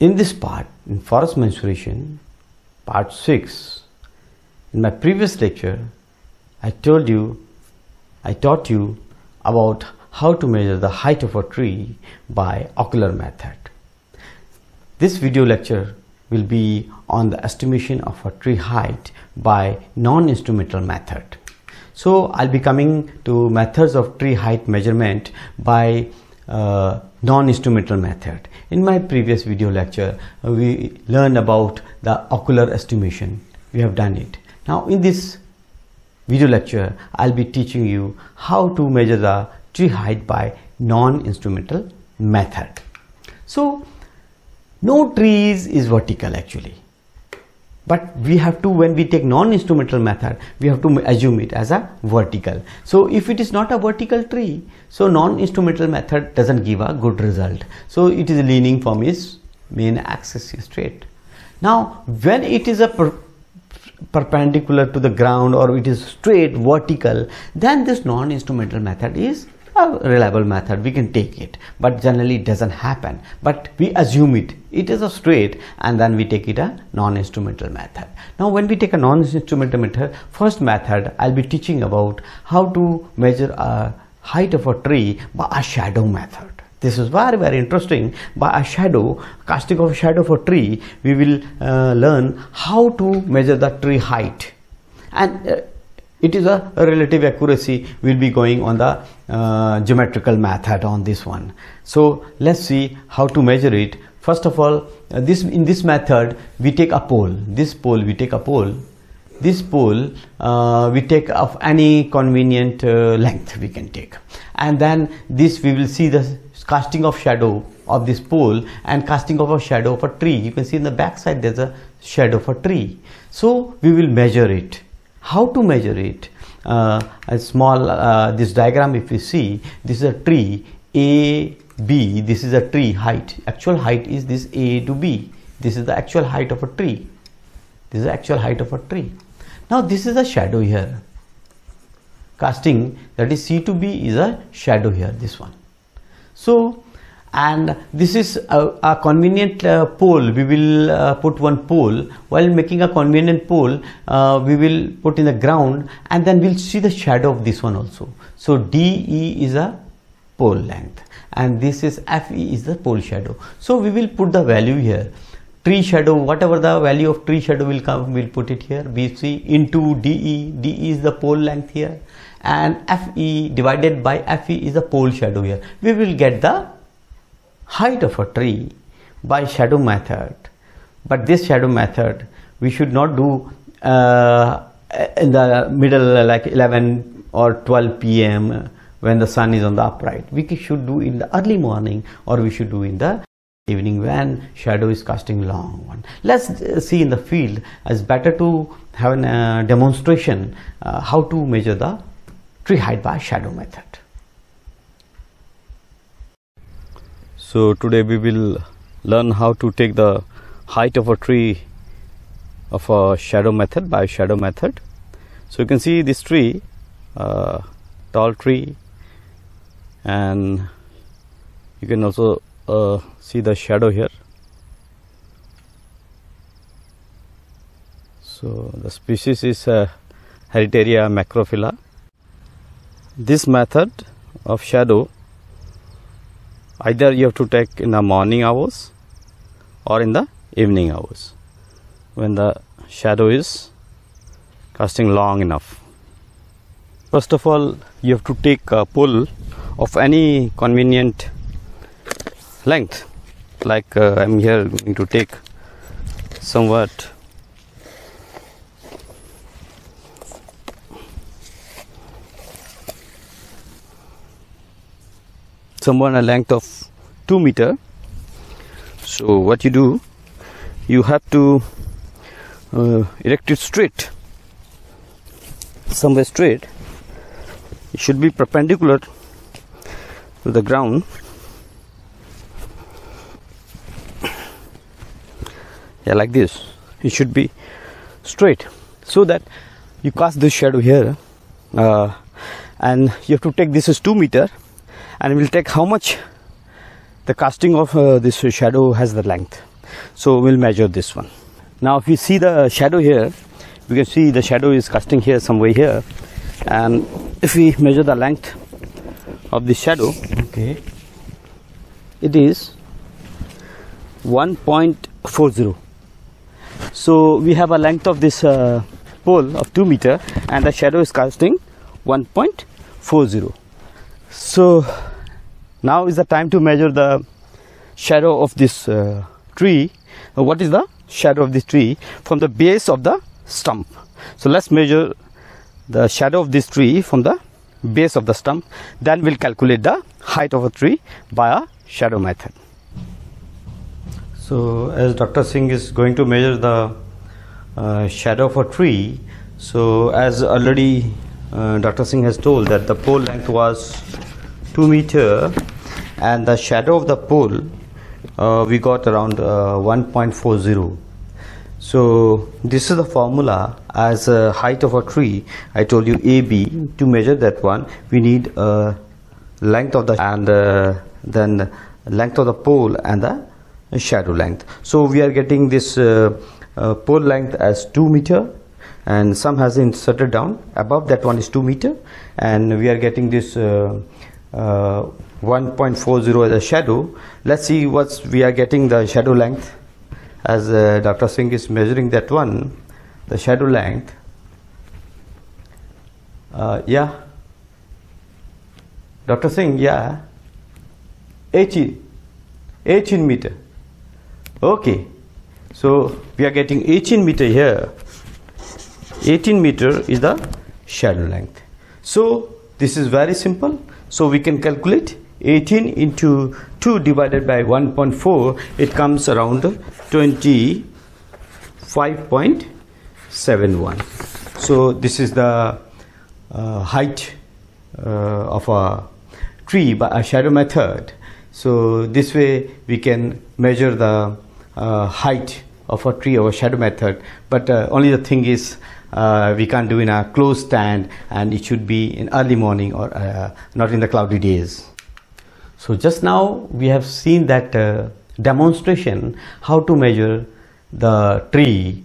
In this part, in forest mensuration, part 6, in my previous lecture, I told you, I taught you about how to measure the height of a tree by ocular method. This video lecture will be on the estimation of a tree height by non-instrumental method. So I'll be coming to methods of tree height measurement by uh, non-instrumental method. In my previous video lecture, uh, we learned about the ocular estimation. We have done it. Now in this video lecture, I'll be teaching you how to measure the tree height by non-instrumental method. So no trees is vertical actually but we have to when we take non-instrumental method we have to assume it as a vertical. So if it is not a vertical tree so non-instrumental method doesn't give a good result. So it is leaning from its main axis straight. Now when it is a per perpendicular to the ground or it is straight vertical then this non-instrumental method is a reliable method we can take it. But generally it doesn't happen. But we assume it. It is a straight and then we take it a non-instrumental method. Now when we take a non-instrumental method first method i'll be teaching about how to measure a height of a tree by a shadow method. This is very very interesting. By a shadow casting of a shadow a tree we will uh, learn how to measure the tree height. And uh, it is a relative accuracy we'll be going on the uh, geometrical method on this one. So let's see how to measure it. First of all uh, this in this method we take a pole. This pole we take a pole. This pole uh, we take of any convenient uh, length we can take. And then this we will see the casting of shadow of this pole and casting of a shadow of a tree. You can see in the back side there's a shadow of a tree. So we will measure it. How to measure it a small uh, this diagram if you see this is a tree a b this is a tree height. Actual height is this a to b. This is the actual height of a tree. This is the actual height of a tree. Now this is a shadow here. Casting that is c to b is a shadow here this one. So and this is a, a convenient uh, pole we will uh, put one pole while making a convenient pole uh, we will put in the ground and then we'll see the shadow of this one also. So DE is a pole length and this is FE is the pole shadow. So we will put the value here. Tree shadow whatever the value of tree shadow will come we'll put it here. BC into DE DE is the pole length here and FE divided by FE is the pole shadow here. We will get the height of a tree by shadow method. But this shadow method we should not do uh, in the middle like 11 or 12 pm when the sun is on the upright. We should do in the early morning or we should do in the evening when shadow is casting long one. Let's see in the field as better to have a uh, demonstration uh, how to measure the tree height by shadow method so today we will learn how to take the height of a tree of a shadow method by shadow method. So you can see this tree uh, tall tree and you can also uh, see the shadow here. So the species is uh, Heritiera macrophylla this method of shadow either you have to take in the morning hours or in the evening hours. When the shadow is casting long enough. First of all you have to take a pull of any convenient length. Like uh, I'm here going to take somewhat somewhere a length of 2 meter. So what you do you have to uh, erect it straight. Somewhere straight. It should be perpendicular to the ground. Yeah like this. It should be straight. So that you cast this shadow here uh, and you have to take this as 2 meter and we'll take how much the casting of uh, this shadow has the length So we'll measure this one. Now if you see the shadow here, we can see the shadow is casting here somewhere here. And if we measure the length of the shadow, Okay. it is 1.40 so we have a length of this uh, pole of 2 meter and the shadow is casting 1.40 so now is the time to measure the shadow of this uh, tree Uh, what is the shadow of this tree from the base of the stump so let's measure the shadow of this tree from the base of the stump then we'll calculate the height of a tree by a shadow method So, as Dr. Singh is going to measure the uh, shadow of a tree, so as already uh, Dr. Singh has told that the pole length was 2 meter and the shadow of the pole uh, we got around uh, 1.40. So, this is the formula as a height of a tree. I told you AB to measure that one we need a length of the and uh, then length of the pole and the shadow length so we are getting this uh, uh, pole length as 2 meter and some has inserted down above that one is 2 meter and we are getting this uh, uh, 1.40 as a shadow. Let's see what we are getting the shadow length. As uh, dr singh is measuring that one the shadow length uh, yeah. Dr singh yeah. 18 18 meter. Okay. So we are getting 18 meter here. 18 meter is the shadow length. So this is very simple so we can calculate 18 into 2 divided by 1.4 it comes around 25.71 so this is the uh, height uh, of a tree by a shadow method. So this way we can measure the uh, height of a tree or shadow method. But uh, only the thing is uh, we can't do in a closed stand and it should be in early morning or uh, not in the cloudy days so just now we have seen that uh, demonstration how to measure the tree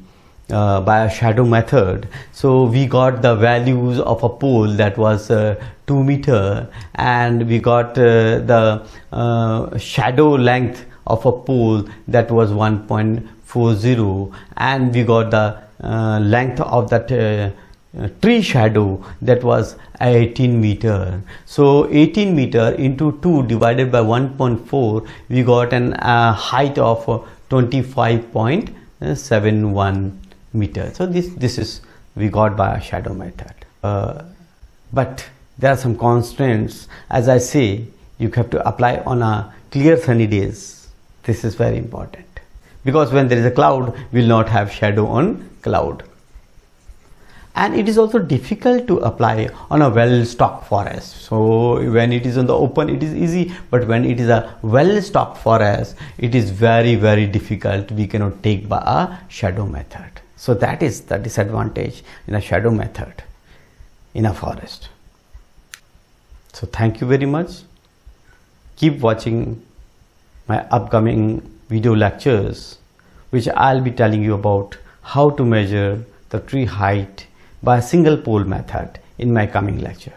uh, by a shadow method. So we got the values of a pole that was uh, 2 meter and we got uh, the uh, shadow length of a pole that was 1.40 and we got the length of that uh, uh, tree shadow that was 18 meter. So 18 meter into 2 divided by 1.4 we got an uh, height of uh, 25.71 meter. So this this is we got by a shadow method. Uh, but there are some constraints. As i say you have to apply on a clear sunny days. This is very important. Because when there is a cloud we will not have shadow on cloud. And it is also difficult to apply on a well stocked forest. So when it is on the open it is easy. But when it is a well stocked forest it is very very difficult. We cannot take by a shadow method. So that is the disadvantage in a shadow method in a forest. So thank you very much. Keep watching my upcoming video lectures which I'll be telling you about how to measure the tree height by a single pole method in my coming lecture.